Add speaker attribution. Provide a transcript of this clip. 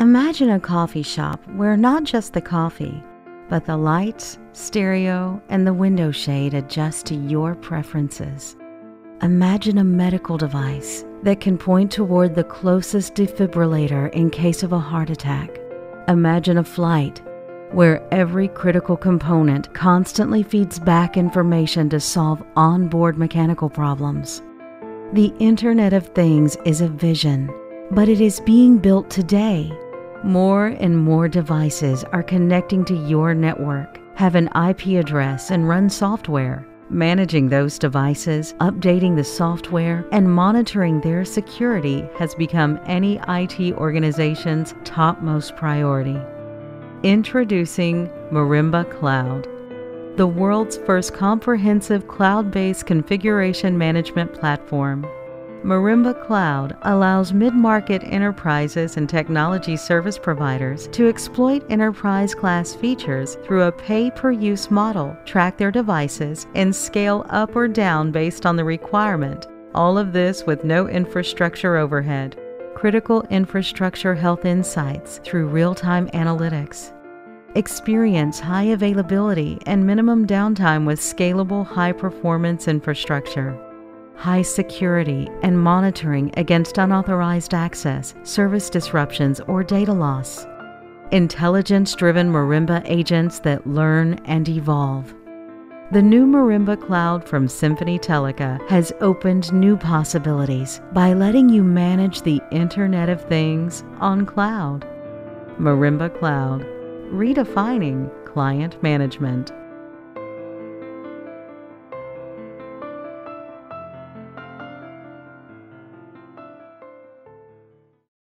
Speaker 1: Imagine a coffee shop where not just the coffee, but the lights, stereo, and the window shade adjust to your preferences. Imagine a medical device that can point toward the closest defibrillator in case of a heart attack. Imagine a flight where every critical component constantly feeds back information to solve onboard mechanical problems. The Internet of Things is a vision, but it is being built today. More and more devices are connecting to your network, have an IP address, and run software. Managing those devices, updating the software, and monitoring their security has become any IT organization's topmost priority. Introducing Marimba Cloud, the world's first comprehensive cloud based configuration management platform. Marimba Cloud allows mid market enterprises and technology service providers to exploit enterprise class features through a pay per use model, track their devices, and scale up or down based on the requirement. All of this with no infrastructure overhead critical infrastructure health insights through real time analytics. Experience high availability and minimum downtime with scalable high performance infrastructure. High security and monitoring against unauthorized access, service disruptions, or data loss. Intelligence driven Marimba agents that learn and evolve. The new Marimba Cloud from Symphony Teleca has opened new possibilities by letting you manage the Internet of Things on cloud. Marimba Cloud, redefining client management.